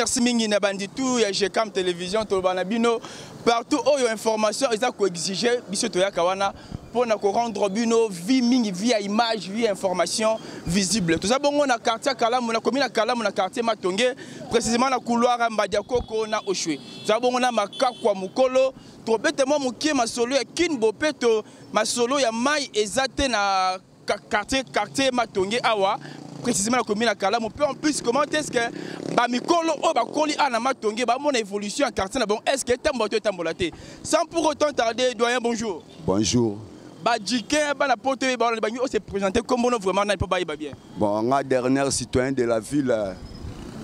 merci mingi na bandi tout ya gcam télévision toloba na bino partout oyo information eza koexige biso toyaka wana mpo na korendre bino vie mingi vie ya image vie ya information visible toza bongo na quartier kalamu na komi na kalamu na quartier matonge précisément na couloir ya mbadia koko na oshwe toza bongo na makakwa mokolo tobete mwa moke masolo ya kin bopeto masolo ya mai eza te na quartier quartier matonge awa précisément na commune ya kalamu mpe en plus comment est ce que bamikolo oyo bakoli awa na matonge bamona évolution ya quartier na bango est ce que etambola to etambola te sans pour autant tarder doyen bonjour bonjour bajike bana poto ye bawana bangi ose présente kombono vraiment nani mpo bayeba bien bon nga dernière citoyen de la ville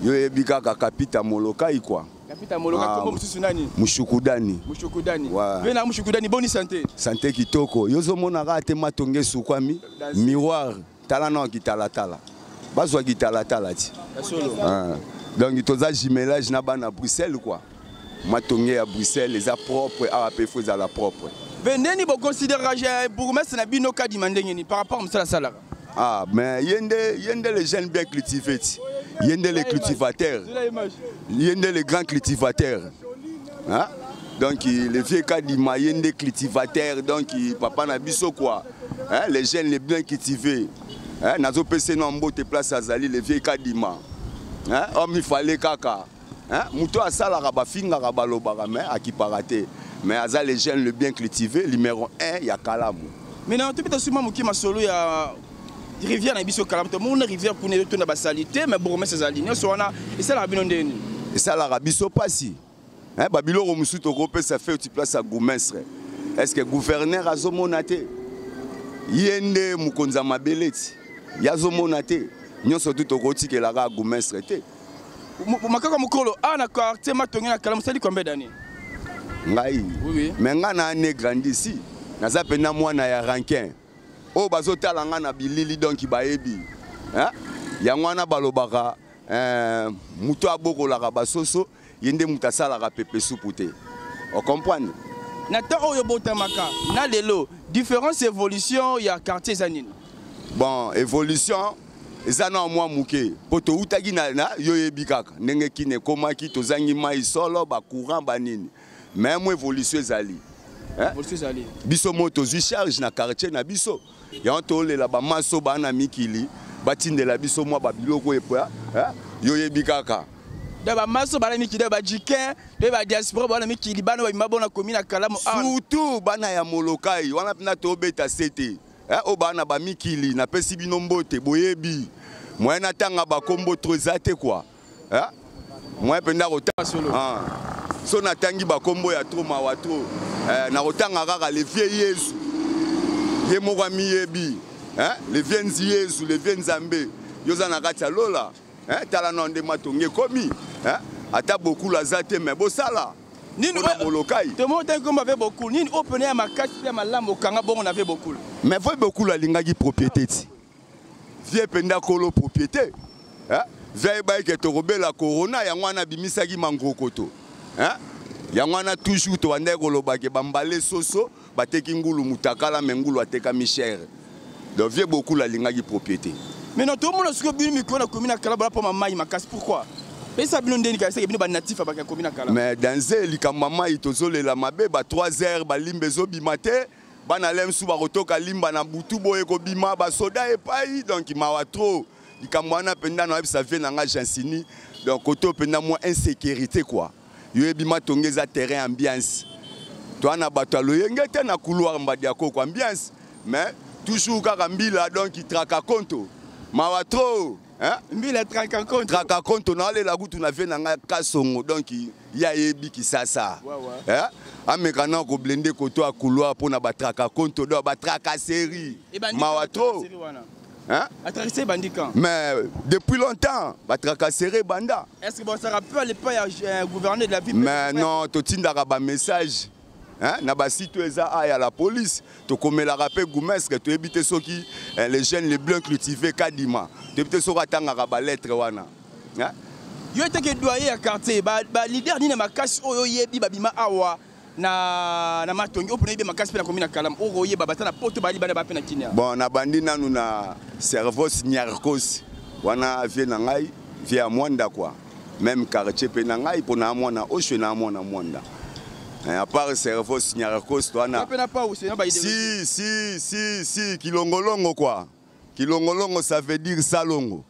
yo yebi kaka kapita molokai kua Kapita Moloka ah, kombo mususu nani? Mushukudani. Mushukudani. Wa. Yo na Mushukudani boni santé? Santé kitoko. Yo zo mona ka te matonge sukwami. Miroir tala na kitala tala. Bazwa kitala tala ti. Solo. Ah. Donc toza jumelage na bana Bruxelles quoi. Matonge ya Bruxelles eza propre awa pe faut ezala propre. Vendeni bo considérage bourgmestre na bino kadima ndenge ni par rapport musala salaka. Ah, mais Yende, Yende les jeunes bien cultivés. Yende les cultivateurs. Yende les grands cultivateurs. Hein? Donc le vieux Kadima, Yende cultivateur, donc papa Nabiso quoi. Hein? Les jeunes les bien cultivés. Hein? Nazo pese no mbote place azali le vieux Kadima. Hein? Homme il fallait kaka. Hein? Muto asalaka bafingaka balobaka mais akipaka te. Mais aza le jeune le bien cultivé numéro 1 ya Kalamu. Mais na to beta suma muki masolo ya rivière na biso Kalamu to mona rivière kuna to na basalite mais bourgmestre ezali nyoso wana esalaka bino ndeni. Esalaka biso pasi. Hein babiloko mususu tokopesa fe tu place ya bourgmestre. Est-ce que gouverneur azomona te? Ye nde mokonzi ya mabele ti. Ye azomona te. Nyonso tu tokotikela kaka bourgmestre te. makaka mokolo awa ah, na quartier matongi na kala mosali combien d'année ngai oui. me ngai na ne grandi si naza mpenza mwana ya rankin oyo oh, bazotala ngai na bilili donki bayebi yango wana balobaka eh, moto abokolaka basoso ye nde moto asalaka pepe supu te ocomprendre na temps oyo botamaka na lelo différence évolution ya quartier eza nini bon évolution eza na mwa moke mpo toutaki na, na yo yebi kaka ndenge kini ekomaki tozangi mai solo bacourant banini mai mo évolution ezali biso mo tozwi charge na quartier na biso yango tolela bamaso baa na mikili batindela biso mwa babiloko epoya eh? yo oyebi kaka da bamaso bana mikili ba jikin mpe ba diaspora bana mikili bana babima bona komi na kalamu surtout bana ya molokai wana mpena tobeta sete eh, oyo bana bamikili napesi bino mbote boyebi moyen natanga bakombo tro eza te kua eh? moyen mpenza kotanga solo ah. so natangi bakombo ya tro mawa tro eh, nakotanga kaka le vieux yezu ye moko amiyebi eh? le vieux nzi yezu le vieux nzambe yo oza na kati ya lola eh? tala nao nde matongi ekomi eh? ata bokulu aza te me bosala nini molokai tomotaki komba ve bokulu nini opene ya makasi mpe ya malamu okanga bongo na ve bokulu mais ve bokulu alingaki propriété ti vie mpenza kolo propriété vie ayebaki ke tokobela corona yango wana abimisaki mangokoto yango wana toujours tobandaki koloba ke bambale soso bateki ngulu mutakala me ngulu atekami chere donc vie bokula alingaki propriété mais na tomona sikoyo bino mikolo na komi na kala bala mpo mamai makasi pourquoi pesa bino ndeni kaka seke bino banatif abaka komi na kala mais danze likambo ya mai tozolela mabe ba 3 heures balimba ezobima te bana lemsu bakotoka limba na butu boye kobima basoda epai donc mawa trop likambo wana mpenza nayebisa vie na ngai jansini donc kote oyo mpenza mwa insécurité kua yo yebi matonge eza terrain ambiance toa na bato ya loyenge te na couloir mbadi ya koko ambiance mais toujours kaka mbila donc traka konto mawa trop Hein? Mbila trakakonto. Trakakonto na alela kutu na vie na ngai kasongo donc ya yebi kisasa. Ouais, ouais. Hein? ameka na koblende koto ya couloir mpo na batrakakonto do batrakaserie mawa trop Hein? Atrakase bandi quand Mais depuis longtemps, batrakaserie banda. Est-ce que bon ça rappelle pas ya euh, gouverneur de la ville Mais non, totindaka ba message. Hein? na basite oyo eza a ya la police tokomelaka mpe gumesque toyebi te soki eh, le jeune le blanc cultivé kadima toyebi te soki atangaka balettre wana hein? yo eteke doye ya quartier balider nini ya makasi oyo oyebi babima awa na, na matongi oyo mpona yebi makasi mpe nakomi na kalamu oyo oyeba bata na poto bali bana bape na kinia bon nabandi nanu na cervos niarcos wana vie na ngai vie ya mwanda kua meme quartier mpe na ngai mpo na mwana oswe na mwana mwanda eh, à part cerveau signaracos wana si si si si kilongolongo kwa kilongolongo ça veut dire salongo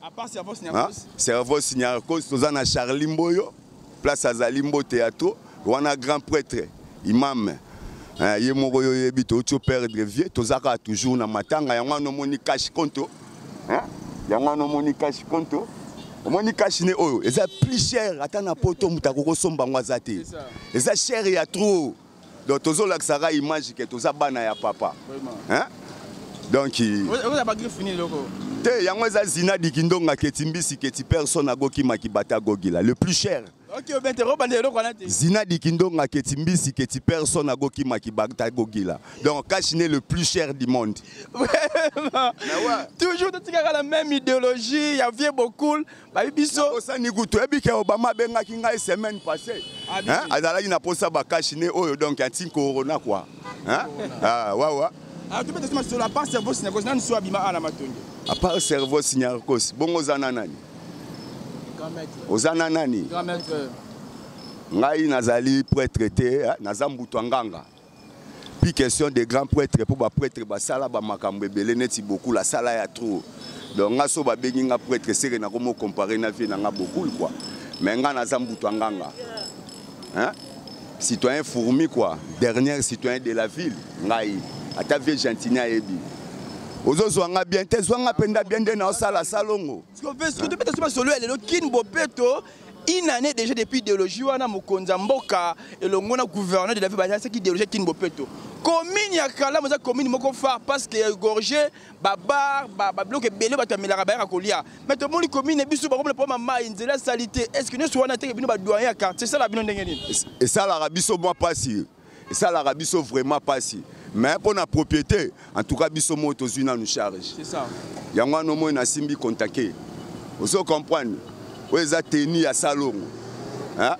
cerveau signaracos toza na charli mboyo place azali mbote ya to wana grand prêtre imame eh, ye moko yo oyebi touti operdre vie tozaka toujours na matanga yango wana omoni cash konto hein yango wana omoni cash konto omoni cash ne oyo eza plus cher ata na poto moto akoki osomba yango aza te eza cher ya trop donc tozolakisaka image ke toza bana ya papa hein donc oza ba griffe ni loko te yango eza zina dikindonga ketimbisi keti personne agokima kibata gogila le plus cher Ok, obete roba nde eloko wana te. Zina dikindonga keti mbisi keti personne agoki maki bagta gogila. Donc cash n'est le plus cher du monde. Vraiment. Toujours totikaka la même idéologie ya vieux Bokul, ba biso. Osani kutu ebike Obama bengaki ngai semaine passée. Hein? Azalaki na posa ba cash n'est oyo donc anti corona quoi. Hein? Ah, wa wa. Ah, tu peux te dire sur la part cerveau synergos nani so abima ala matonge. À part cerveau synergos, bongo zana nani? oza na nani ngai nazali prêtre te eh, naza mbutu anganga puis question de grand prêtre mpo baprêtre basala bamakambo ebele neti bokula asala ya trop donc nga so babengi nga prêtre seke nakomi ocompare na vie na nga bokul kua mais nga naza mbutu anganga hein? citoyen fourmi quoi dernier citoyen de la ville ngai ata vie gentini ayebi ozozwa nga bien te zwa nga mpenza bien nde naosala salongo tobeta so masolo ya lelo kini bopeto une année déjà depuis idéologie wana mokonzi ya mboka elongo na gouverneur de la ville bazalisaki idéologie kini bopeto commune ya kalamu eza commune moko phare parce que ya egorge babar babiloko ebele bato ya milaka bayaka kolia mai tomoni komine biso bakomona mpo mamai nzela esali te estce nyonso wana teke bino badoyen ya quartier esalaka bino ndenge nini esalaka biso mwa mpasi esalaka biso vraiment mpasi mais mpo na propriété en tout cas biso moko tozwi nanu charge yango wana omoi nasimbi contake ozo comprendre oyo eza teni ya salongo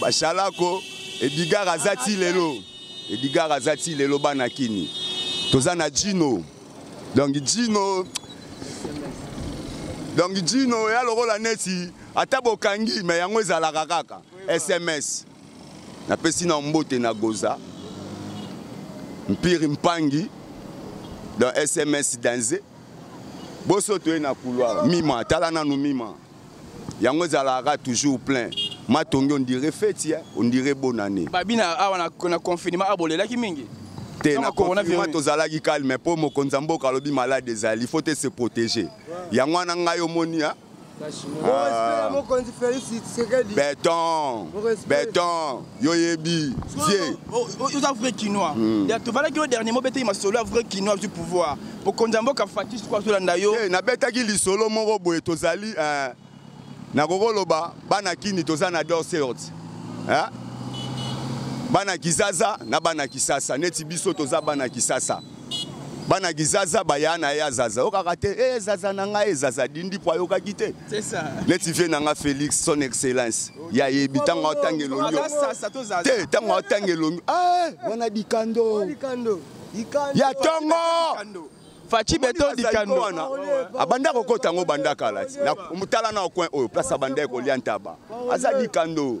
bashalako edigara aza ti lelo edigara aza ti lelo bana kini toza na jino donc jino donc jino ya lokola neti ata bokangi me yango ezalaka kaka sms napesi na mbote na goza mpiri mpangi dans sms danze boso toye na couloir mima tala nanu mima yango ezalaka toujours plein matongi on dirait feti eh? on dirait bonne année babina awa na, na confinement abolelaki mingi te na confinement tozalaki calme mpo mokonzi ya mboka alobi malade ezali il faut te se protéger yango wana ngai omoni eh? Ah. Beton, beton. yo yebi vie oza vrai kinois hmm. ya tovalaki yo dernier mobetaki masolo ya vrai kinois du pouvoir mokonzi ya mboka fati soko azolanda yo eh, nabetaki lisolo moko boye tozali eh, nakokoloba bana kini toza na dorseort eh? bana kizaza na bana kisasa neti biso toza bana kisasa bana kizaza baya na ye azaza oyokaka te e eh, zaza na ngai ezaza dindi mpo ayokaki te neti vie na ngai félix son excellence ye ayebi ntango aotanga elongi te ntango aotanga elongi eh, wana dikando ya tongo faci beto dikando wana abanda kokota yango banda kala ti tala na coin oyo place abanda ye kolia ntaba aza dikando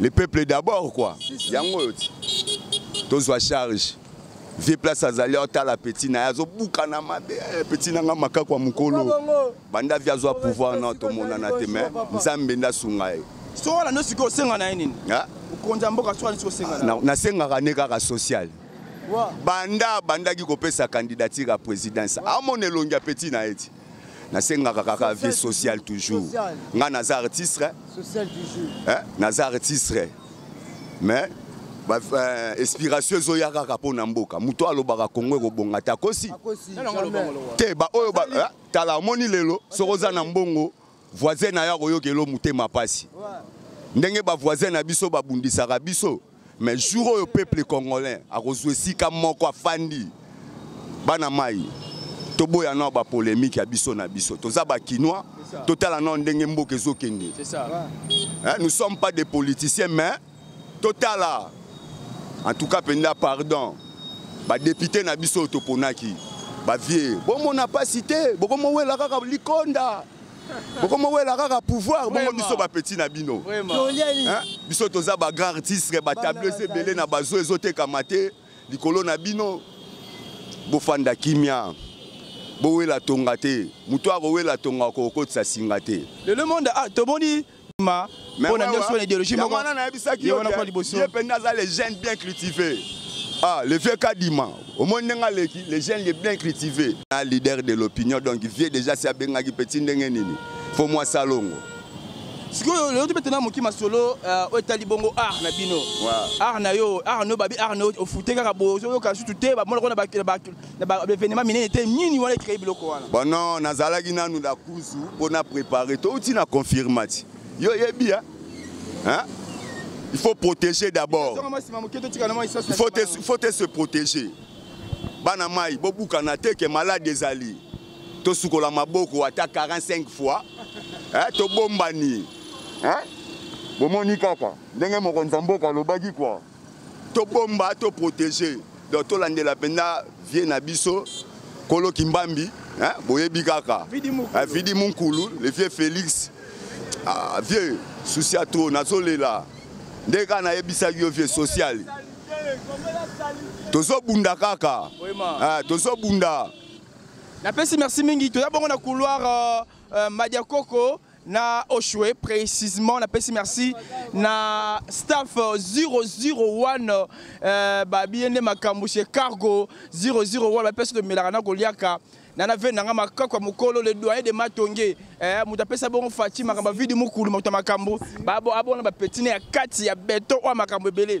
le peuple d'abord quoi yango oyo ti tozwa charge vie place azali otala petit na ye azobukana mabe eh, petit na nga makako ya mokolo banda vie azwa pouvoir na tomonana te me nzambe nde asunga ye so wana nde sikoyo osenga na ye nini okonzi ya mboka soki osenga nasengaka nde kaka social banda abandaki kopesa candidature ya présidence amona elongi ya petit na ye ti nasengaka kaka vie sociale toujours ngai naza artiste eh, naza artiste mais euh, inspiration ezoya kaka mpo na mboka moto alobaka kongo ekobonga te akosi te baoyo eh, tala omoni lelo soki oza na mbongo voisin na yo akoyoka elo motema pasi ndenge ba voisin na biso babundisaka biso mais jour oyo peuple congolais akozwa esika moko afandi bana mai toboya nao bapolémike ya biso na biso toza bakinois totala nao ndenge mboka ezokende eh, nous sommes pas des politiciens mais totala en tout cas mpenza pardon badepute na biso oyo toponaki bavie bomona mpasi te bokomowela kaka likonda bokomowela kaka pouvoir bongo biso bapeti na bino biso toza bagrand artiste batablo eza ebele na bazo ezotekama te likolo na bino bofanda kimia bowela tonga te moto akowela tonga akokotisa singa te lelo monde ah, tomoni ma mpo na nioso na ideologie moko wana nayebisaki yo wana liboso ye mpenza aza le jeune bien cultivé ah le vieux kadima omoni ndenge aleki le jeune le bien cultivé na leader de l'opinion donc vieux déjà si abengaki petit ndenge nini fo mwa salongo sikoyo lelo tobete na moki masolo euh, oyo etali bongo art na bino art na yo art no babi art na yo ofute kaka boye ozoyoka sutu te bamona ko na na ba evenement minene te nini wana ekreye biloko wana bon non nazalaki nanu na kuzu mpo na prépare touti na confirmati yo oyebi ya hein? il faut protéger d'abord il faut te, faut te se protéger bana mai bobukana te ke malade ezali tosukola maboko ata 45 fois hein? tobombani hein? bomoni kaka ndenge mokonzi ya mboka alobaki kua tobomba to protege donc tolandela mpenza vie na biso kolo kimbambi hein? boyebi kaka vidi eh, munkulu le vieux félix ah, vieux susi ya trop nazolela nde kaka nayebisaki yo vieux social tozobunda kaka eh, tozobunda napesi merci mingi toza bongo na couloir uh, uh, madiakoko na Oshwe précisément na pesi merci na staff 001 euh, euh ba biende makambu chez cargo 001 ba pesi de melaka na koliaka na na ve nanga makakwa mukolo le doyen de matonge eh muta pesa bongo Fatima kamba vidi mukulu muta makambu ba bo abona ba petine ya kati ya beton wa makambu ebele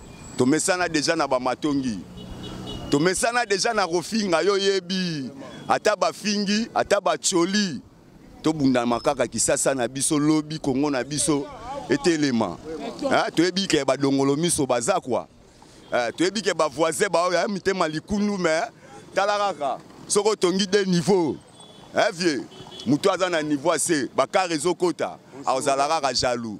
tomesana deja na bamatongi tomesana deja na kofinga yo yebi ata bafingi ata batioli tobundama kaka kisasa na biso lobi kongo na biso etelema toyebi ke badongolo miso baza kwa eh, toyebi ke bavoisin baoyo ya mitema likundu me tala kaka soki otongi de niveau eh, vie moto aza na niveau ase bakare ezokota akozala kaka jaloux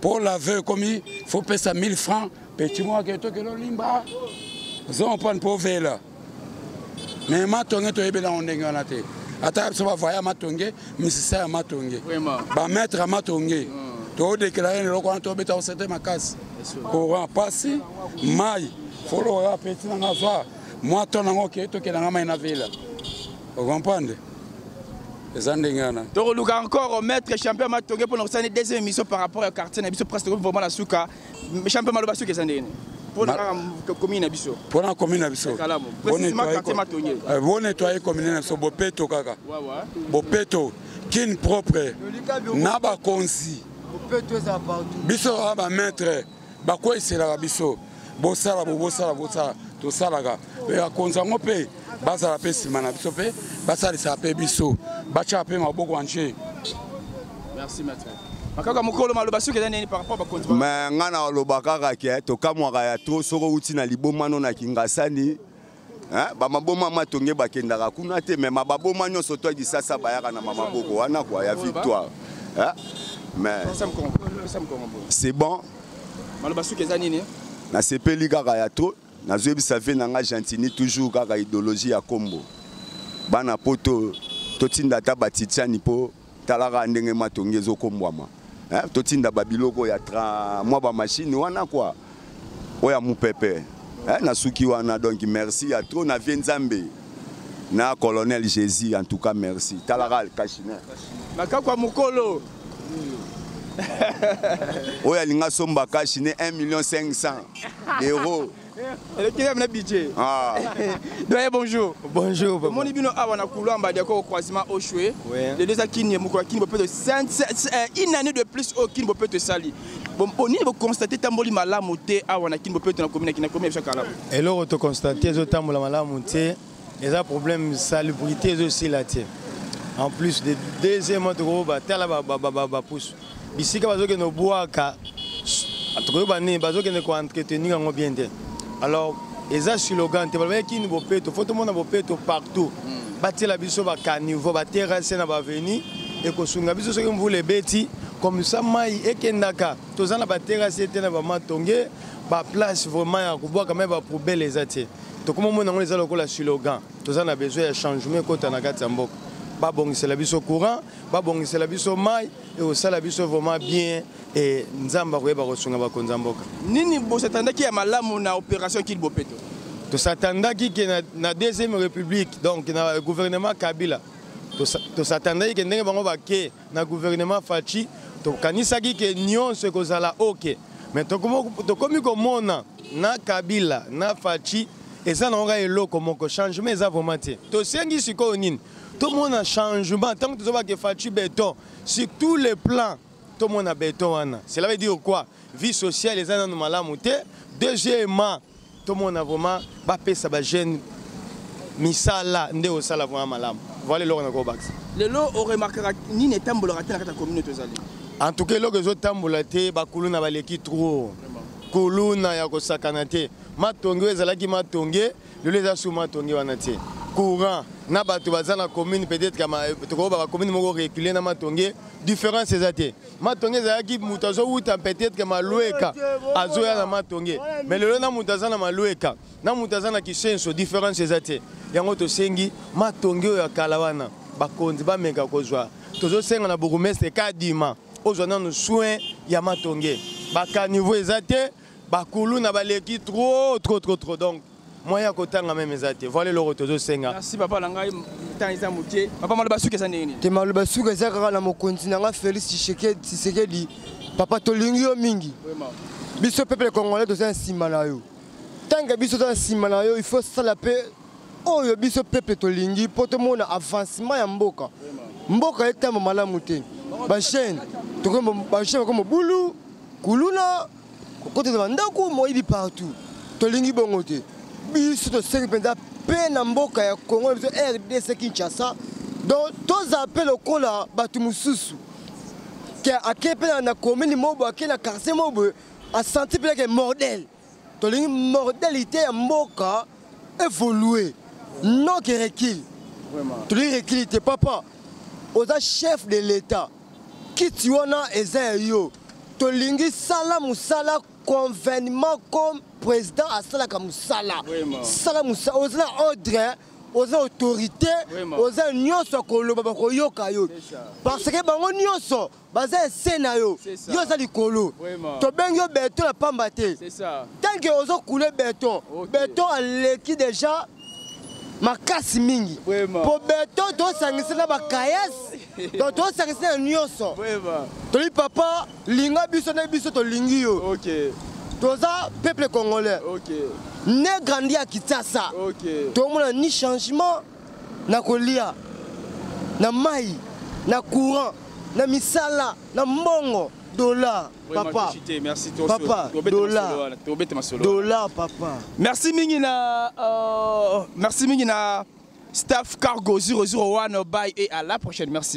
Pour la veuve komi faut pesa 1000 francs petit moi que to kelo limba. Zon pan pour vela. Mais ma tongue to yebela on ndenge wana te. Ata biso ba voya ma tongue, misisa ya ma tongue. Ba maître ma tongue. Mm. To déclarer le lokola to beta o sete makasi. Courant pasi, mai, folo ya petit na zwa. Moi ton nango ke to kela ngama na vela. Vous comprenez eza ndenge wana tokoluka encore maître champion matonge mpona kosala ne deuxième émission par rapport ya quartier na biso presque tokomi vraiment na suka champion maloba soki eza ndenge nini mpona kaka commune na biso mpona commune na biso bonetoye commune na biso bopeto kaka bopeto kin propre na bakonzi biso awa bamaître bakweiselaka biso bosala bobosala bosala tosalaka mpe bakonzi yango mpe bazala mpe nsima na biso mpe basalisaka mpe biso batyaka mpe maboko ya nje merci maître kaka mokolo maloba soki eza nini par rapport bakonzi mais ngai na oloba kaka ke tokamwaka ya to soki outi na libomano na kingasani Hein? Ba maboma matonge bakendaka kuna te mais maboma nyonso toi kisasa bayaka na mama boko wana quoi ya victoire. Hein? Mais c'est bon. Maloba suki eza nini? Na sepeli kaka ya trop. Nazoyebisa vie na nga gentini toujours kaka idéologie ya kombo. Bana poto totinda ata batitiani mpo tala kaka ndenge matongi ezokombwama eh, totinda babiloko ya tra mwa bamashine wana kwa oyo ya mopepe eh, nasuki wana donc merci ya trop na vie nzambe na colonel jésus en tout cas merci talaka kashina makakwa mokolo oyo alingi asomba kashine 1 million 500 euro eleki na bina budget ah. doye bonjour bonjour omoni bino awa na couloir mbadi yako croisement ochue lelo eza kini mokolo ya kini bopeto eh, une année de plus oyo oh, kini bopeto esali nini boconstate etamboli malamu te awa na kini bopeto na komi na kini na komi ya biso kala eloko toconstate ezotambola malamu te eza problème salubrité ezosila te en plus de deuxièmement tokoki batala bapusu bisika bazokende obwaka tokoki banini bazokende koentretenir yango bien te alors eza slogan te balobaki kini bopeto fo tomona bopeto partout hmm. batiela biso bacaniveau baterrasse na baveni ekosunga biso soki mvula ebeti komisa mai ekendaka toza na baterrasse te na bamatonge baplace vraiment ya kobwaka mai bapoubele eza te tokoma omona yango eza lokola slogan toza na besoin ya changement ekota na kati ya mboka babongisela biso courant babongisela biso mai ekosala biso vraiment bien e nzambe akoyeba kosunga bakonzi ya mboka nini bosatandaki ya malamu na opération kili bopeto tosatandaki ke na, na deuxième république donc na gouvernement kabila tosatandaki ke ndenge bango bakee Na gouvernement Fatshi tokanisaki ke nyonso ekozala ok mais tokomi komona na Kabila na Fatshi eza nango kaka eloko moko changement eza vraiment te tosengi sikoyo nini tomona changement ntango tozobake fatshi beton sur tous les plans tomona beton wana cela veut dire quoi vie sociale eza nano malamu te deuxièmement tomona vraiment bapesa ba jeune misala nde osala vraiment malamu voilà eloko na kobakisa lelo oremarkaka nini etambolaka te na kati ya commune tozali en tout cas eloko ezotambola te bakuluna baleki trop kuluna ya kosakana te matonge oyo ezalaki matonge lelo eza su matonge wana te courant na bato baza na commune peut-être tokoyoba bacommune moko recule na matonge différence eza te matonge ezalaki moto azowuta peut-être que malueka azoya na matonge mais lelo na moto aza na malueka na moto aza na kisenso différence eza te yango tosengi matonge oyo ya kala wana bakonzi bameka kozwa tozosenga na bourgmestre kadima ozwa nano soin ya matonge bakanivo eza te bakuluna baleki trop trop trop trop donc moyen ya kotanga meme eza te voile eloko tozosenga merci papa na ngai temps eza moke papa maloba suka eza ndenge nini te maloba suka eza kaka na mokonzi na ngai félix tshisekedi papa tolingi yo mingi biso peuple congolais toza nsima na yo ntango biso toza nsima na yo il faut sala mpe oyo biso pepe tolingi mpo tomona avancement ya mboka mboka etamba malamu te bachaine bachaine bakoma bulu kuluna kokotela bandako moyibi partout tolingi bongo te biso tosengi mpenza mpe na mboka ya congo na biso rdc kinshasa donc tozala mpe lokola bato mosusu ke ake mpe na komini mobo ake na quartier mobo asanti mpe yake mordele tolingi mortalité ya mboka évoluer non que recul tolingi recul te papa oza chef de l'état kiti wana eza ya yo tolingi sala mosala convenement comme président asalaka mosala sala mosala oza na ordre oza autorité oza nyonso ya koloba bakoyoka yo parce que bango nyonso baza ya se na yo yo oza likolo tobengi yo beton ya pamba te tant que ozo coule beton beton aleki déjà makasi mingi po beton tosangisa na bakayasi to tosangisa na nyonso toli papa linga biso nde biso tolingi yo okay. toza peuple congolais okay. ne grandi ya kitasa okay. tomona ni changement na kolia na mai na courant na misala na mbongo dollar papa papa dollar dollar papa merci mingi na uh, merci mingi na staff cargo 001 by et à la prochaine merci